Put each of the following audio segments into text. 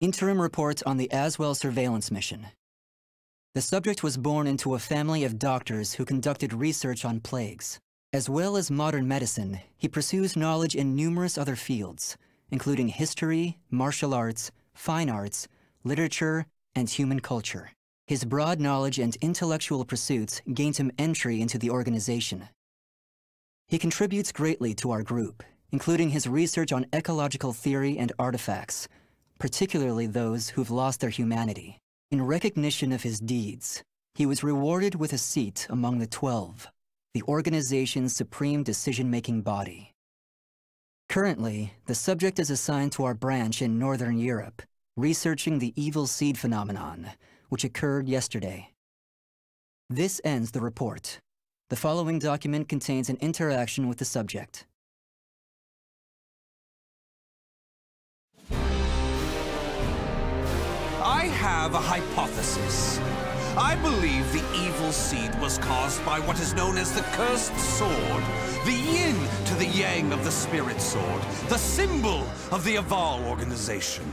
Interim report on the Azwel surveillance mission. The subject was born into a family of doctors who conducted research on plagues. As well as modern medicine, he pursues knowledge in numerous other fields, including history, martial arts, fine arts, literature, and human culture. His broad knowledge and intellectual pursuits gained him entry into the organization. He contributes greatly to our group, including his research on ecological theory and artifacts, particularly those who've lost their humanity. In recognition of his deeds, he was rewarded with a seat among the Twelve, the organization's supreme decision-making body. Currently, the subject is assigned to our branch in Northern Europe, researching the evil seed phenomenon, which occurred yesterday. This ends the report. The following document contains an interaction with the subject. Have a hypothesis. I believe the evil seed was caused by what is known as the cursed sword, the yin to the yang of the spirit sword, the symbol of the Aval organization.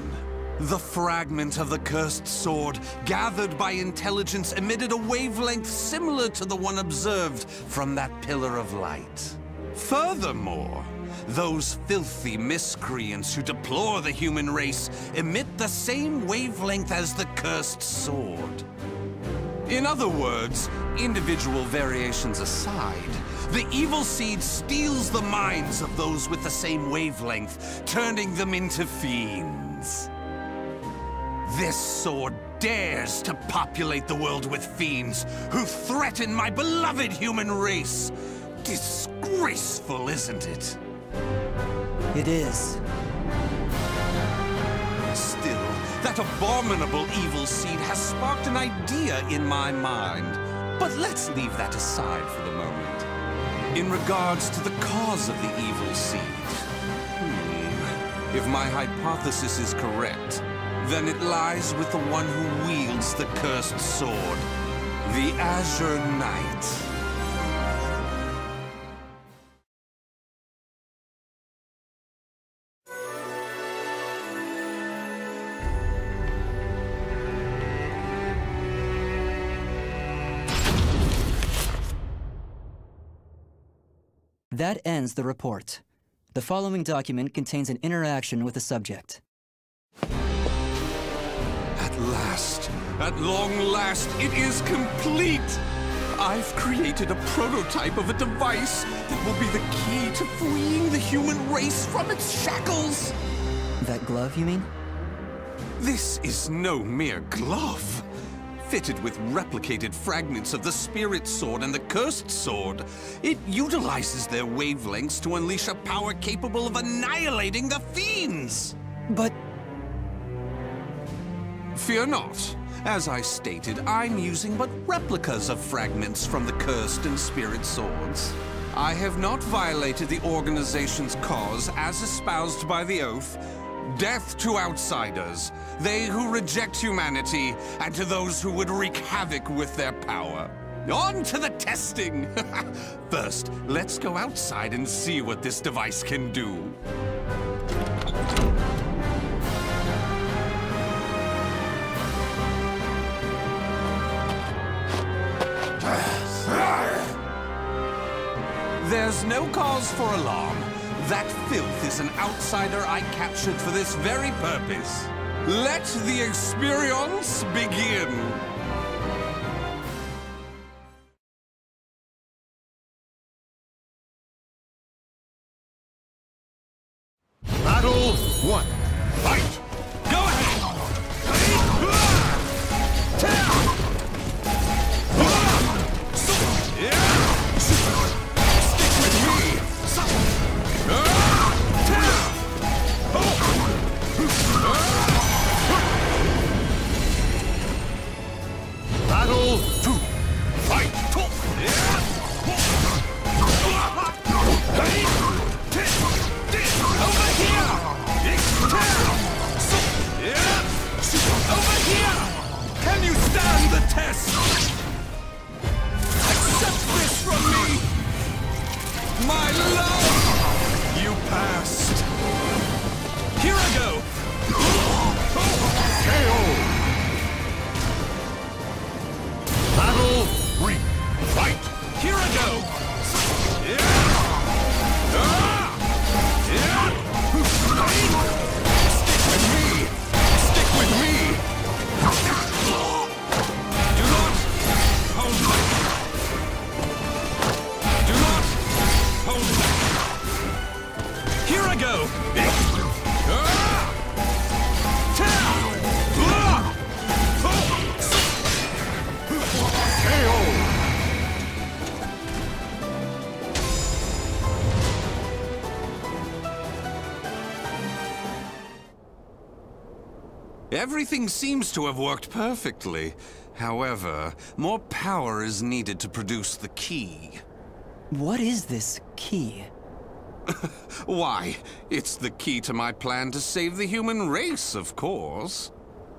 The fragment of the cursed sword, gathered by intelligence, emitted a wavelength similar to the one observed from that pillar of light. Furthermore, those filthy miscreants who deplore the human race emit the same wavelength as the cursed sword. In other words, individual variations aside, the evil seed steals the minds of those with the same wavelength, turning them into fiends. This sword dares to populate the world with fiends who threaten my beloved human race. Disgraceful, isn't it? It is. Still, that abominable evil seed has sparked an idea in my mind. But let's leave that aside for the moment. In regards to the cause of the evil seed, hmm, if my hypothesis is correct, then it lies with the one who wields the cursed sword, the Azure Knight. That ends the report. The following document contains an interaction with the subject. At last, at long last, it is complete! I've created a prototype of a device that will be the key to freeing the human race from its shackles! That glove, you mean? This is no mere glove. Fitted with replicated fragments of the Spirit Sword and the Cursed Sword, it utilizes their wavelengths to unleash a power capable of annihilating the fiends! But Fear not. As I stated, I'm using but replicas of fragments from the Cursed and Spirit Swords. I have not violated the organization's cause as espoused by the Oath. Death to outsiders, they who reject humanity, and to those who would wreak havoc with their power. On to the testing! First, let's go outside and see what this device can do. There's no cause for alarm. That filth is an outsider I captured for this very purpose. Let the experience begin. Everything seems to have worked perfectly. However, more power is needed to produce the key. What is this key? Why, it's the key to my plan to save the human race, of course.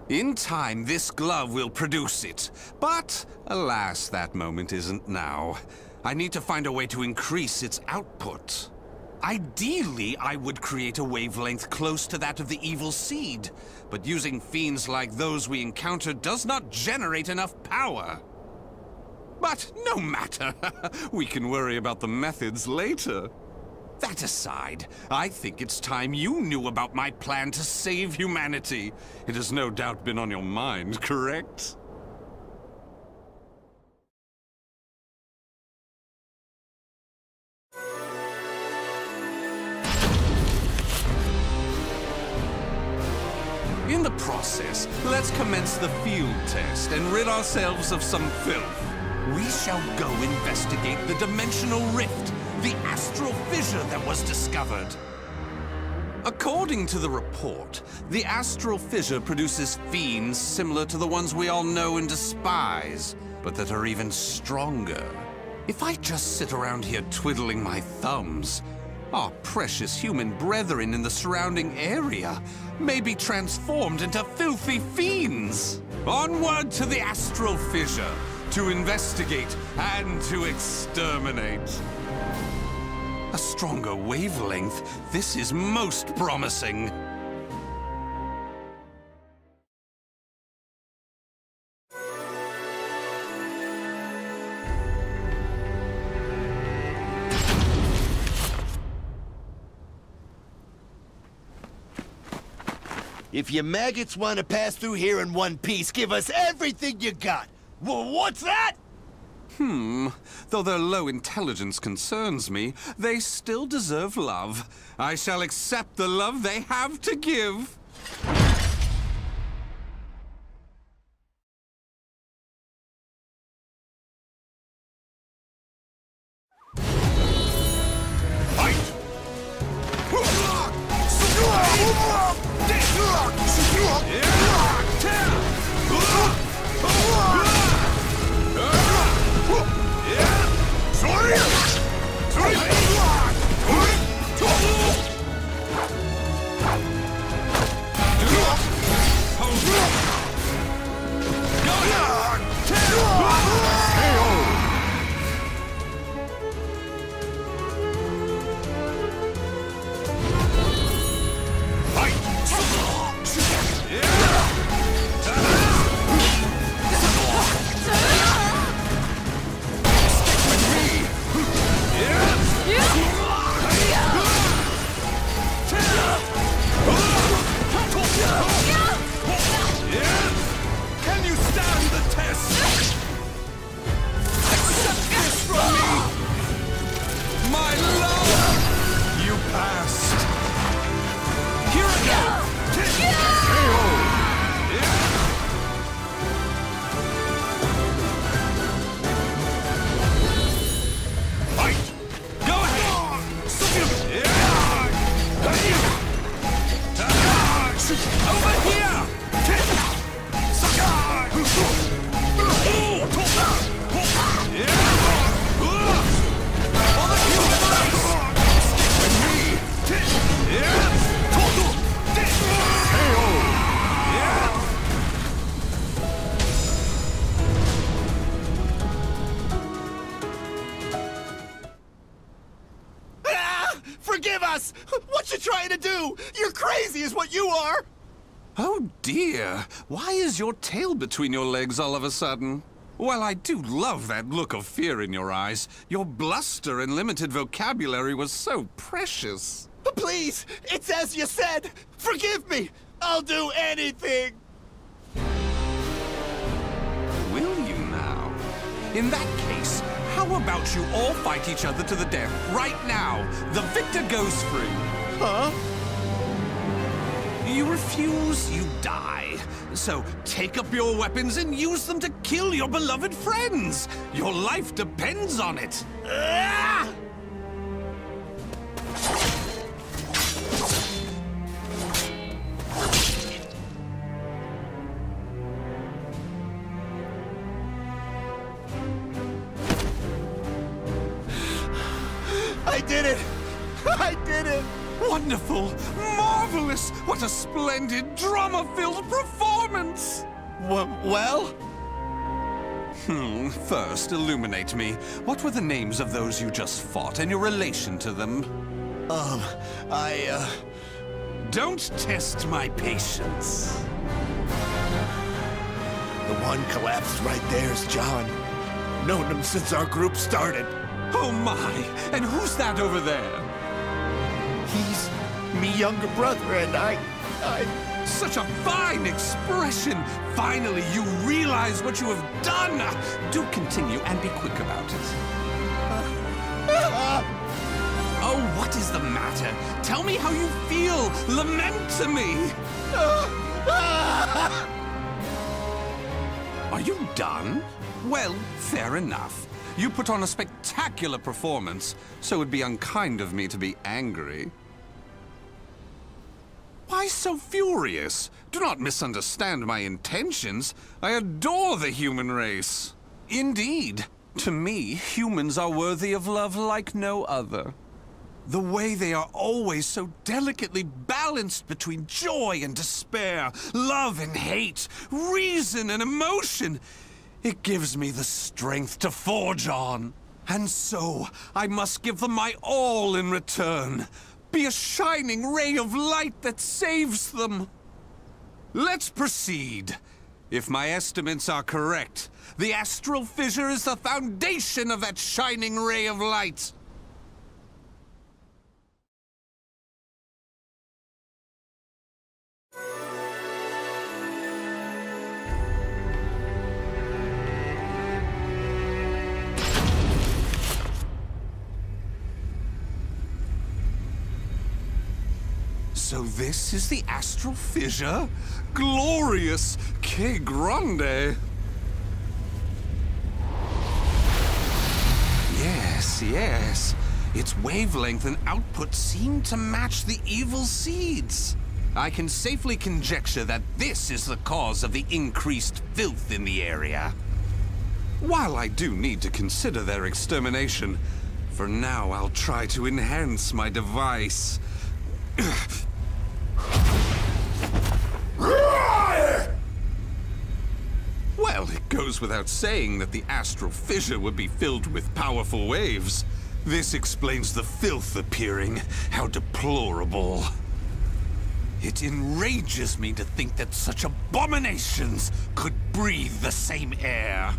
In time, this glove will produce it. But, alas, that moment isn't now. I need to find a way to increase its output. Ideally, I would create a wavelength close to that of the evil seed, but using fiends like those we encountered does not generate enough power. But no matter, we can worry about the methods later. That aside, I think it's time you knew about my plan to save humanity. It has no doubt been on your mind, correct? In the process, let's commence the field test and rid ourselves of some filth. We shall go investigate the dimensional rift, the astral fissure that was discovered. According to the report, the astral fissure produces fiends similar to the ones we all know and despise, but that are even stronger. If I just sit around here twiddling my thumbs, our precious human brethren in the surrounding area may be transformed into filthy fiends. Onward to the astral fissure to investigate and to exterminate. A stronger wavelength. This is most promising. If you maggots want to pass through here in one piece, give us everything you got. Well, what's that? Hmm. Though their low intelligence concerns me, they still deserve love. I shall accept the love they have to give. Us! What you trying to do? You're crazy is what you are! Oh dear, why is your tail between your legs all of a sudden? Well, I do love that look of fear in your eyes. Your bluster and limited vocabulary was so precious. But please, it's as you said! Forgive me! I'll do anything! Will you now? In that case, how about you all fight each other to the death right now? The victor goes free. Huh? You refuse, you die. So take up your weapons and use them to kill your beloved friends. Your life depends on it. Ah! Did it! I did it! Wonderful! Marvelous! What a splendid drama-filled performance! W well? Hmm, first, illuminate me. What were the names of those you just fought and your relation to them? Um, I, uh... Don't test my patience. The one collapsed right there's John. Known him since our group started. Oh my! And who's that over there? He's me younger brother, and I... I... Such a fine expression! Finally, you realize what you have done! Do continue and be quick about it. Oh, what is the matter? Tell me how you feel! Lament to me! Are you done? Well, fair enough. You put on a spectacular performance, so it'd be unkind of me to be angry. Why so furious? Do not misunderstand my intentions. I adore the human race. Indeed, to me, humans are worthy of love like no other. The way they are always so delicately balanced between joy and despair, love and hate, reason and emotion. It gives me the strength to forge on. And so, I must give them my all in return. Be a shining ray of light that saves them. Let's proceed. If my estimates are correct, the astral fissure is the foundation of that shining ray of light. So this is the astral fissure? Glorious! Que grande! Yes, yes. Its wavelength and output seem to match the evil seeds. I can safely conjecture that this is the cause of the increased filth in the area. While I do need to consider their extermination, for now I'll try to enhance my device. Well, it goes without saying that the astral fissure would be filled with powerful waves. This explains the filth appearing. How deplorable. It enrages me to think that such abominations could breathe the same air.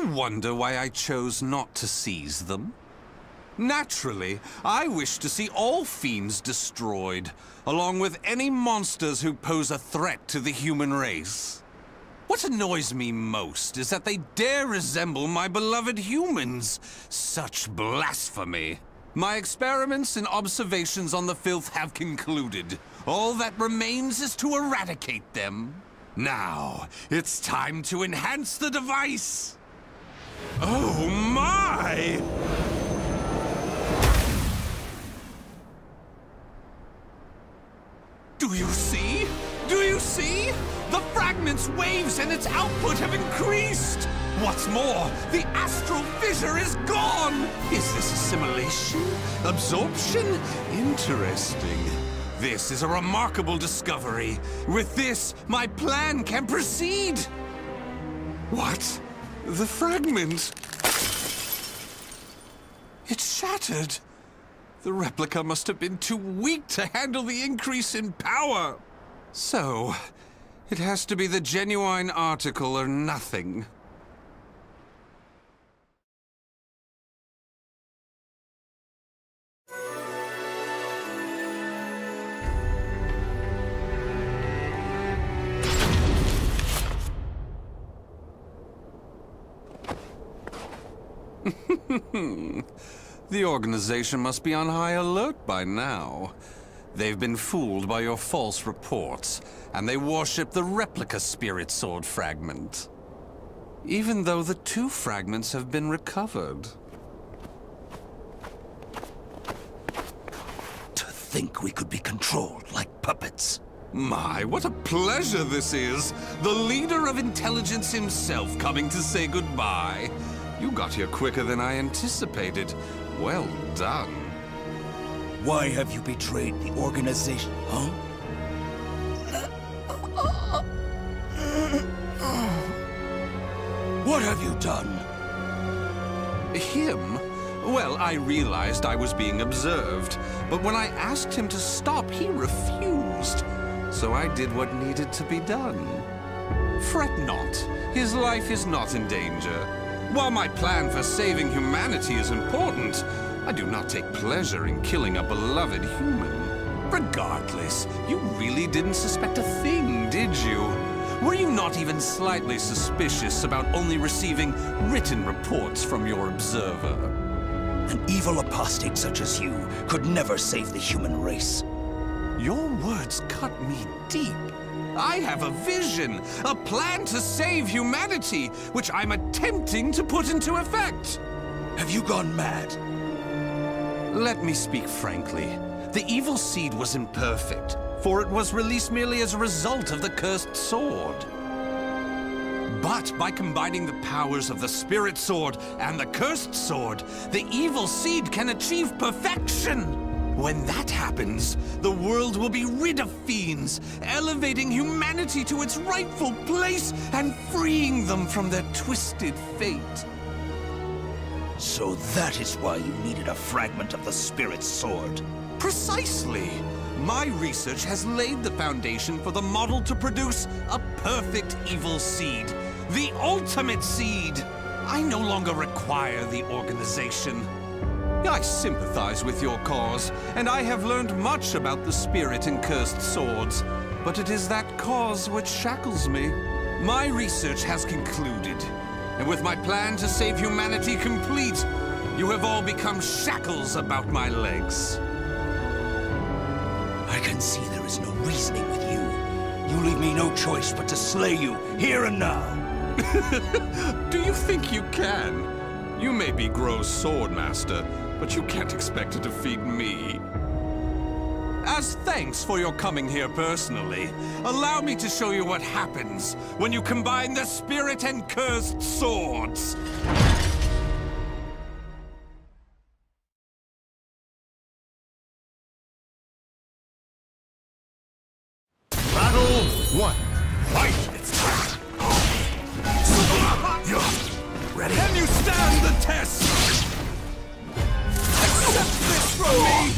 You wonder why I chose not to seize them? Naturally, I wish to see all fiends destroyed, along with any monsters who pose a threat to the human race. What annoys me most is that they dare resemble my beloved humans. Such blasphemy. My experiments and observations on the filth have concluded. All that remains is to eradicate them. Now, it's time to enhance the device. Oh my! Do you see? Do you see? The fragment's waves and its output have increased! What's more, the astral fissure is gone! Is this assimilation? Absorption? Interesting. This is a remarkable discovery. With this, my plan can proceed! What? The fragment! It's shattered! The replica must have been too weak to handle the increase in power. So, it has to be the genuine article or nothing. The organization must be on high alert by now. They've been fooled by your false reports, and they worship the replica spirit sword fragment. Even though the two fragments have been recovered. To think we could be controlled like puppets. My, what a pleasure this is! The leader of intelligence himself coming to say goodbye. You got here quicker than I anticipated. Well done. Why have you betrayed the organization, huh? What have you done? Him? Well, I realized I was being observed, but when I asked him to stop, he refused. So I did what needed to be done. Fret not. His life is not in danger. While my plan for saving humanity is important, I do not take pleasure in killing a beloved human. Regardless, you really didn't suspect a thing, did you? Were you not even slightly suspicious about only receiving written reports from your observer? An evil apostate such as you could never save the human race. Your words cut me deep. I have a vision, a plan to save humanity, which I'm attempting to put into effect. Have you gone mad? Let me speak frankly. The evil seed was imperfect, for it was released merely as a result of the cursed sword. But by combining the powers of the spirit sword and the cursed sword, the evil seed can achieve perfection. When that happens, the world will be rid of fiends, elevating humanity to its rightful place and freeing them from their twisted fate. So that is why you needed a fragment of the spirit sword. Precisely. My research has laid the foundation for the model to produce a perfect evil seed. The ultimate seed. I no longer require the organization. I sympathize with your cause, and I have learned much about the spirit in cursed swords. But it is that cause which shackles me. My research has concluded, and with my plan to save humanity complete, you have all become shackles about my legs. I can see there is no reasoning with you. You leave me no choice but to slay you, here and now. Do you think you can? You may be Gro's swordmaster, but you can't expect to defeat me. As thanks for your coming here personally, allow me to show you what happens when you combine the spirit and cursed swords. Battle one. Fight! Me!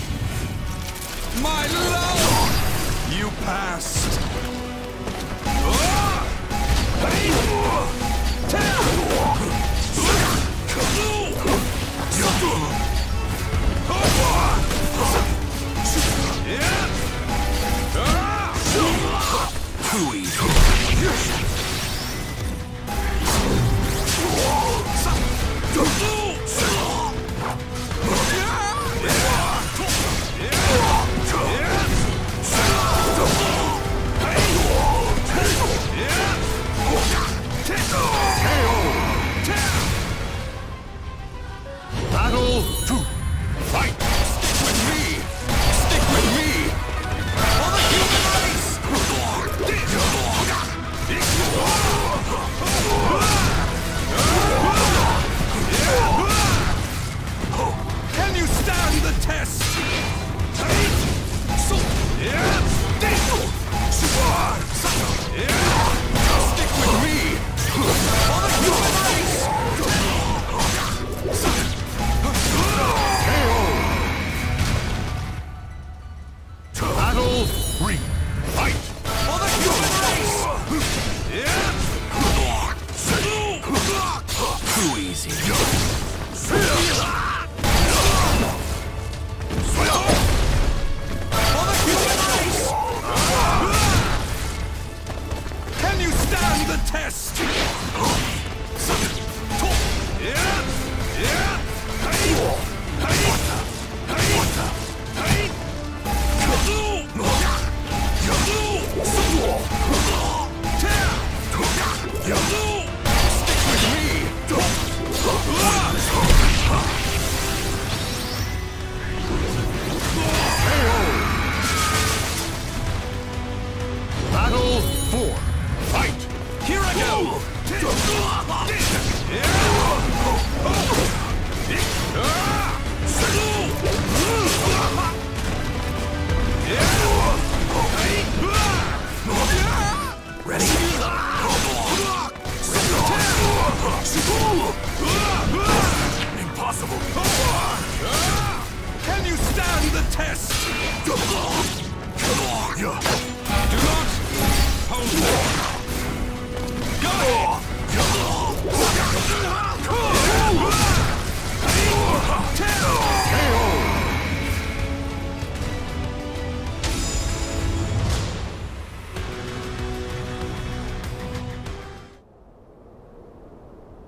My love! You passed. Ah! Too four. Fight! Here I go! Ready? Impossible! Can you stand the test? Do not hold back!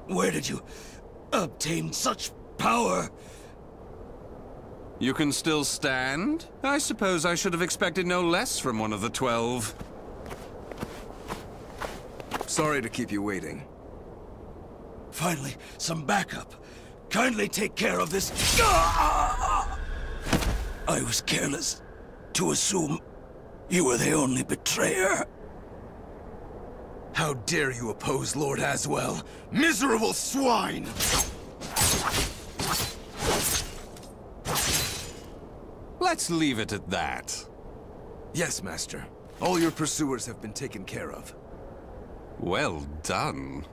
Where did you obtain such power? You can still stand? I suppose I should have expected no less from one of the twelve. Sorry to keep you waiting. Finally, some backup. Kindly take care of this. I was careless to assume you were the only betrayer. How dare you oppose Lord Azwel? Miserable swine! Let's leave it at that. Yes, Master. All your pursuers have been taken care of. Well done.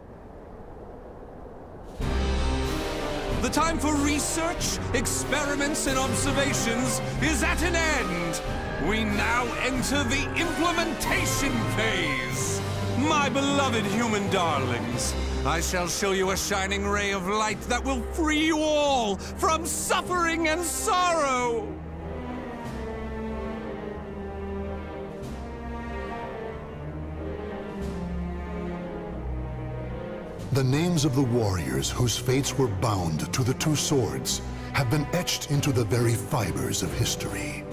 The time for research, experiments, and observations is at an end. We now enter the implementation phase. My beloved human darlings, I shall show you a shining ray of light that will free you all from suffering and sorrow. The names of the warriors whose fates were bound to the two swords have been etched into the very fibers of history.